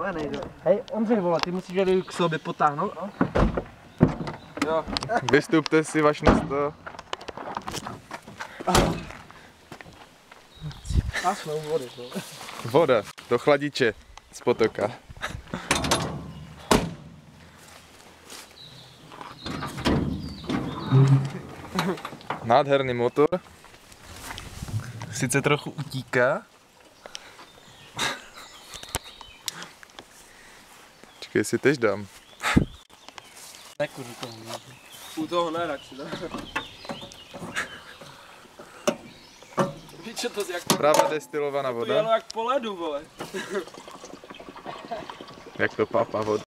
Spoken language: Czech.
Já nejdu. Hej, Ondřej, vole, ty musíš jeli k sobě potáhnout. No? Jo. Vystupte si vaš na to. A jsme u vody, no. Voda do chladiče z potoka. Nádherný motor. Sice trochu utíká. Čekej, si tež dám. No. U toho ne, radši, ne? Co to jak to, Právě destilovaná to voda. jelo jak po ledu, vole. Jak to papa voda.